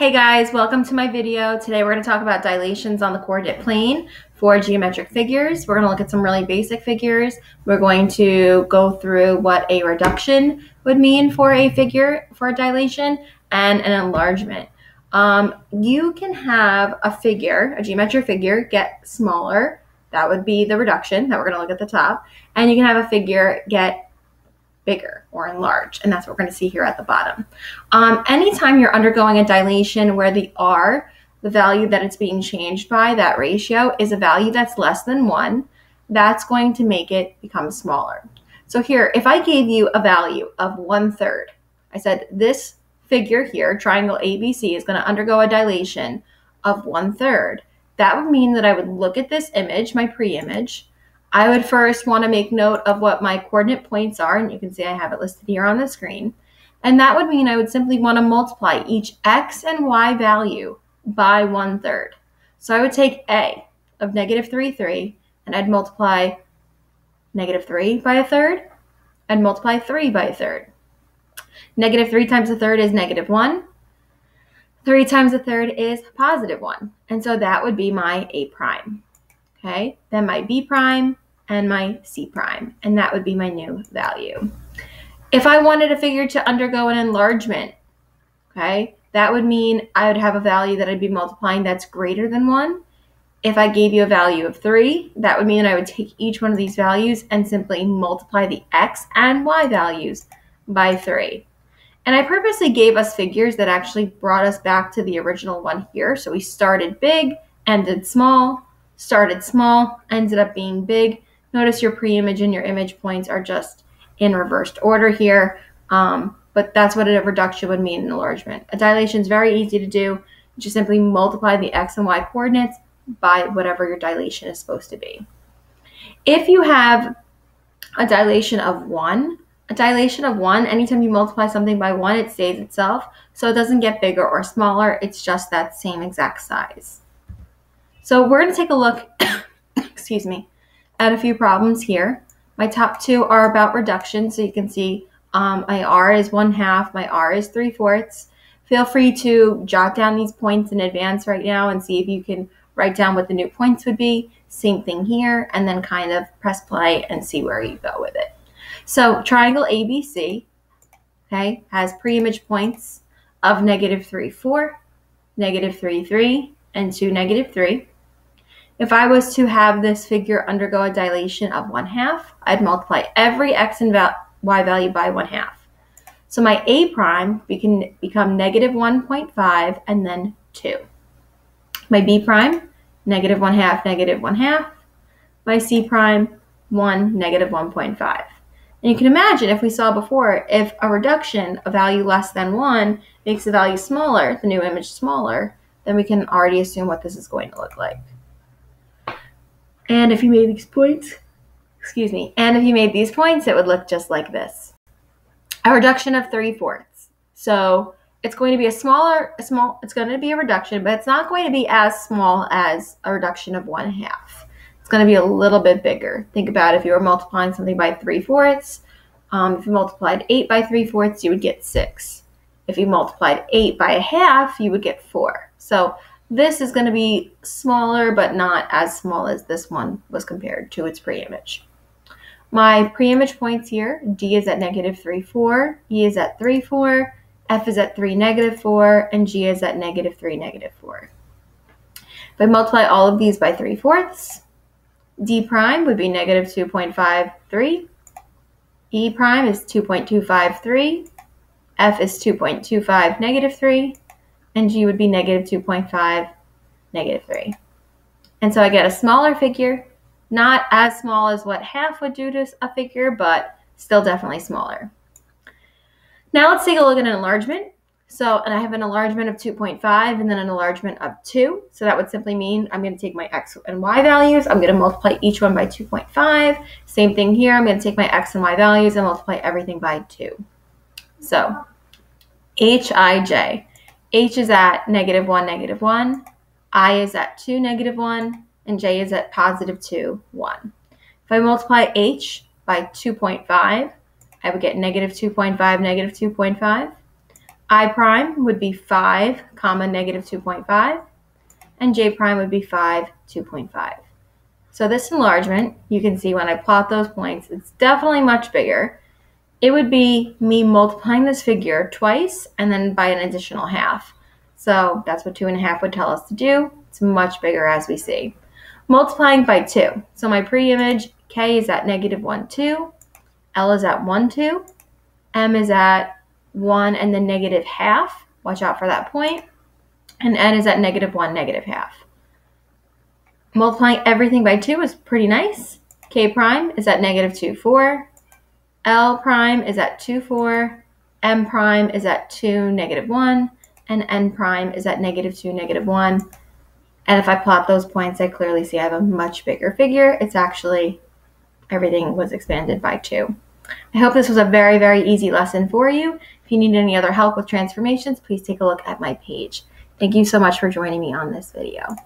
Hey guys, welcome to my video. Today we're going to talk about dilations on the coordinate plane for geometric figures. We're going to look at some really basic figures. We're going to go through what a reduction would mean for a figure for a dilation and an enlargement. Um, you can have a figure, a geometric figure, get smaller. That would be the reduction that we're going to look at the top. And you can have a figure get bigger or enlarge. And that's what we're going to see here at the bottom. Um, anytime you're undergoing a dilation where the R, the value that it's being changed by, that ratio, is a value that's less than 1, that's going to make it become smaller. So here, if I gave you a value of 1 third, I said this figure here, triangle ABC, is going to undergo a dilation of 1 third. That would mean that I would look at this image, my pre-image, I would first want to make note of what my coordinate points are, and you can see I have it listed here on the screen. And that would mean I would simply want to multiply each x and y value by one third. So I would take a of negative 3, 3, and I'd multiply negative 3 by a third, and multiply 3 by a third. Negative 3 times a third is negative 1. 3 times a third is positive 1. And so that would be my a prime. Okay, then my b prime, and my C prime, and that would be my new value. If I wanted a figure to undergo an enlargement, okay, that would mean I would have a value that I'd be multiplying that's greater than 1. If I gave you a value of 3, that would mean I would take each one of these values and simply multiply the x and y values by 3. And I purposely gave us figures that actually brought us back to the original one here. So we started big, ended small, started small, ended up being big, Notice your pre-image and your image points are just in reversed order here, um, but that's what a reduction would mean in enlargement. A dilation is very easy to do. You just simply multiply the x and y coordinates by whatever your dilation is supposed to be. If you have a dilation of 1, a dilation of 1, anytime you multiply something by 1, it stays itself, so it doesn't get bigger or smaller, it's just that same exact size. So we're going to take a look, excuse me, at a few problems here. My top two are about reduction, so you can see um, my R is one half, my R is three fourths. Feel free to jot down these points in advance right now and see if you can write down what the new points would be. Same thing here, and then kind of press play and see where you go with it. So triangle ABC, okay, has pre-image points of negative 3, 4, negative 3, 3, and 2, negative 3. If I was to have this figure undergo a dilation of 1 half, I'd multiply every x and y value by 1 half. So my a prime can become negative 1.5 and then 2. My b prime, negative 1 half, negative 1 half. My c prime, 1, negative 1.5. And you can imagine if we saw before, if a reduction, a value less than 1, makes the value smaller, the new image smaller, then we can already assume what this is going to look like. And if you made these points, excuse me, and if you made these points, it would look just like this. A reduction of 3 fourths. So it's going to be a smaller, a small, it's going to be a reduction, but it's not going to be as small as a reduction of 1 half. It's going to be a little bit bigger. Think about if you were multiplying something by 3 fourths. Um, if you multiplied 8 by 3 fourths, you would get 6. If you multiplied 8 by a half, you would get 4. So this is going to be smaller, but not as small as this one was compared to its pre-image. My pre-image points here, D is at negative 3, 4, E is at 3, 4, F is at 3, negative 4, and G is at negative 3, negative 4. If I multiply all of these by 3 fourths, D prime would be negative 2.53, E prime is 2.253, F is 2.25, negative 3, and g would be negative 2.5, negative 3. And so I get a smaller figure, not as small as what half would do to a figure, but still definitely smaller. Now let's take a look at an enlargement. So, and I have an enlargement of 2.5 and then an enlargement of 2. So that would simply mean I'm going to take my x and y values. I'm going to multiply each one by 2.5. Same thing here. I'm going to take my x and y values and multiply everything by 2. So, hij. H is at negative 1, negative 1. I is at 2, negative 1. And J is at positive 2, 1. If I multiply H by 2.5, I would get negative 2.5, negative 2.5. I prime would be 5 comma negative 2.5 and J prime would be 5, 2.5. So this enlargement, you can see when I plot those points, it's definitely much bigger. It would be me multiplying this figure twice and then by an additional half. So that's what two and a half would tell us to do. It's much bigger as we see. Multiplying by two. So my pre-image, K is at negative one, two. L is at one, two. M is at one and then negative half. Watch out for that point. And N is at negative one, negative half. Multiplying everything by 2 is pretty nice. K prime is at negative 2, 4. L prime is at 2, 4. M prime is at 2, negative 1. And N prime is at negative 2, negative 1. And if I plot those points, I clearly see I have a much bigger figure. It's actually, everything was expanded by 2. I hope this was a very, very easy lesson for you. If you need any other help with transformations, please take a look at my page. Thank you so much for joining me on this video.